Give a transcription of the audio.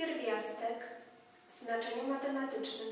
pierwiastek w znaczeniu matematycznym.